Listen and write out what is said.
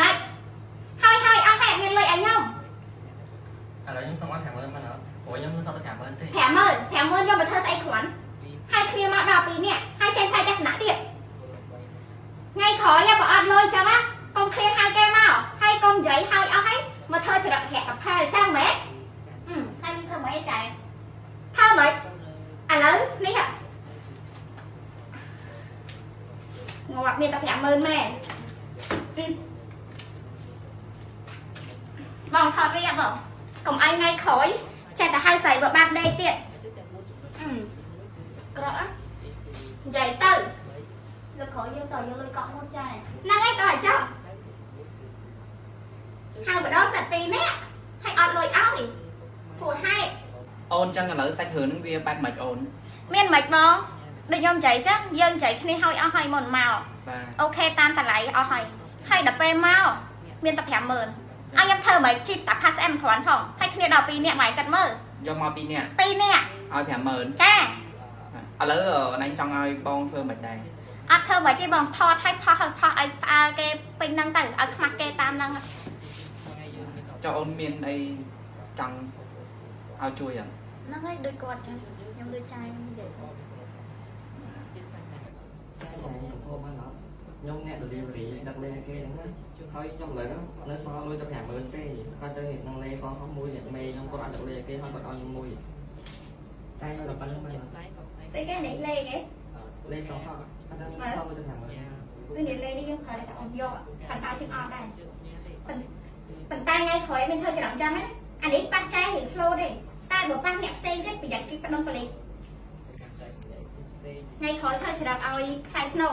ម៉េចហើយហើយអស់ហេតុមានលុយឲ្យខ្ញុំឥឡូវខ្ញុំសុំឲ្យ50000មិនអត់ព្រោះខ្ញុំមិនសល់តែ50000ទេ50000 50000យកមកធ្វើស្អីគ្រាន់ហើយគ្នាមកដល់2នាក់ហើយចេញផ្សាយទស្សនៈទៀតថ្ងៃក្រោយបើអត់លុយចឹងណាកុំឃ្លានហៅគេមកហើយកុំនិយាយហើយអស់ហើយមកធ្វើចរិតរយៈកផែលចឹងមែនអឺហើយធ្វើម៉េចចែធ្វើម៉េចឥឡូវនេះហ่ะងាប់មានតែ50000មែន បងថតវាបងកុំអីថ្ងៃក្រោយចេះតែហៅស្រីបើបាត់ដេកទៀតអឺក្រក់និយាយទៅលើក្រោយយើងតើយើងលុយកក់មុនចាហ្នឹងឯងក៏ឲ្យចប់ហៅម្ដងសាទីនេះឲ្យអត់លុយឲ្យព្រោះហេតុអូនចឹងឥឡូវសាច់រឿងហ្នឹងវាបែបម៉េចអូនមានមិនបងដូចខ្ញុំចៃចឹងយើងចៃគ្នាឲ្យអស់ហើយមុនមកបាទអូខេតាមតម្លៃអស់ហើយហើយដល់ពេលមកមានតែ50000 ឲ្យខ្ញុំធ្វើមិនជីបតា pass M គ្រាន់ផងហើយគ្នាដល់2នាក់មកគិតមើលយកមកពីរនាក់2នាក់ឲ្យ50000ចាឥឡូវអឺណៃចង់ឲ្យបងធ្វើមិនដែរអត់ធ្វើមិនទេបងថតឲ្យផុសឲ្យផុសឲ្យផ្អើគេពេញហ្នឹងទៅឲ្យខ្មាស់គេតាមហ្នឹងចុះអូនមានអីចង់ឲ្យជួយអត់ហ្នឹងហើយដូចគាត់ចឹងខ្ញុំដូចចាយខ្ញុំនិយាយគាត់ ចាខ្ញុំហូបបានអត់ ខ្ញុំអ្នក delivery ដឹកលេគេហ្នឹងណាហើយខ្ញុំឥឡូវនៅសល់លុយតែ50000ទេគាត់ទៅអ្នកនឹងលេសល់ហោះមួយអ្នកមេខ្ញុំគាត់អត់ដឹកលេគេហើយគាត់ឲ្យខ្ញុំមួយចាខ្ញុំដល់ប៉ុណ្្នឹងបានអត់ស្អីគេនេះលេគេលេសល់ហោះអត់ដឹងសល់លុយតែ50000គឺនេះលេនេះយើងប្រើតែអត់យកខាងដើរជឹងអត់ដែរប៉ុន្តែថ្ងៃក្រោយមានធ្វើច្រឡំចឹងណាអានេះប៉ះចាយរៀង slow ទេតែបើប៉ះអ្នកផ្សេងទៀតប្រយ័ត្នគេផ្ដុំប្រលេខថ្ងៃក្រោយធ្វើច្រឡំឲ្យខ្លាយភ្នោ